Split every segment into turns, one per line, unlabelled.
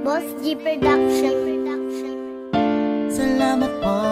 Boss G Production.
Salamat po,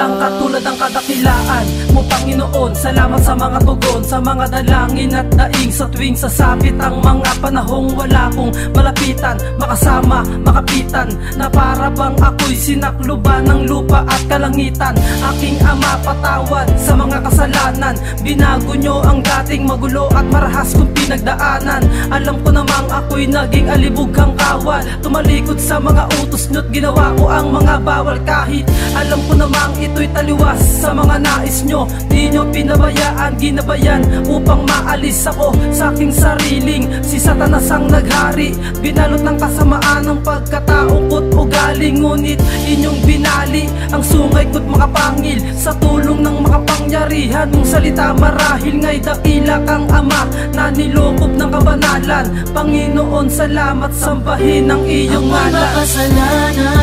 Walang katulad ang kadakilaan mo Panginoon. Salamat sa mga tugon, sa mga dalangin at daing. Sa tuwing sasapit ang mga panahong wala kong malapitan Makasama, makapitan. Na para bang ako'y sinakluban ng lupa at kalangitan. Aking ama patawad sa mga kasalanan. Binago nyo ang dating magulo at marahas kong pinagdaanan. Alam ko namang ako'y naging alibughang kawal. Tumalikod sa mga utos nyo't ginawa ko ang mga bawal. Kahit alam ko namang ito'y taliwas sa mga nais nyo. Di nyo pinabayaan, ginabayan upang maalis ako sa aking sariling Si Satanas ang naghari. Binalot ng kasamaan ng pagkatao ko't ugali. Ngunit inyong binali ang sungay ko't makapangil Sa tulong ng makapangyarihan mong salita marahil Ngay dakila kang ama na nilokob ng kabanalan. Panginoon salamat sambahin ang iyong ngalan.
makasalanan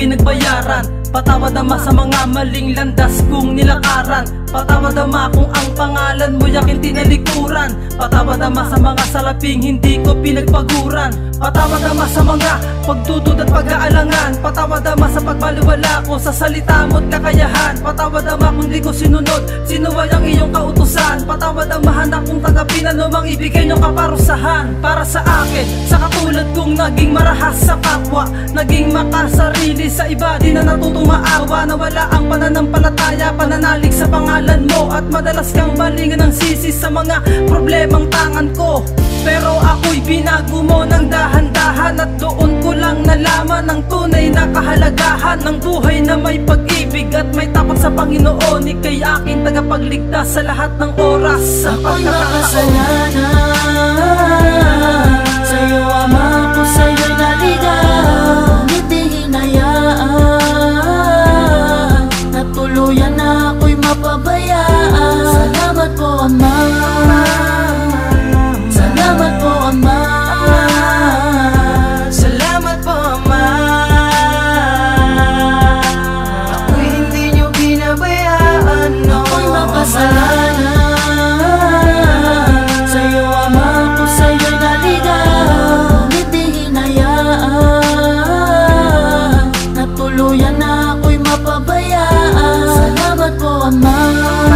pinagbayaran. Patawad ama sa mga maling landas kong nilakaran. Patawad ama kung ang pangalan mo yakin tinalikuran. Patawad ama sa mga salaping hindi ko pinagpaguran Patawad ama sa mga pagdudud at pag-aalangan. Patawad ama sa pagbaliwala ko sa salita mo't kakayahan. Patawad ama kung di ko sinunod Sinuway ang iyong kautusan. Patawad ama hanap kong tagapin Anumang ibigay niyong kaparusahan. Para sa akin, sa katulad kong naging marahas sa kapwa Naging makasarili sa iba Di na natutong maawa Na wala ang pananampalataya Pananalig sa pangalan mo. At madalas kang balingan ng sisi Sa mga problemang tangan ko. Pero binago mo ng dahan-dahan At doon ko lang nalaman ang tunay na kahalagahan Ng buhay na may pag-ibig at may tapat sa Panginoon. Ika'y aking tagapagligtas sa lahat ng oras. Sa pagkakataon
mapabayaan. Salamat po Ama.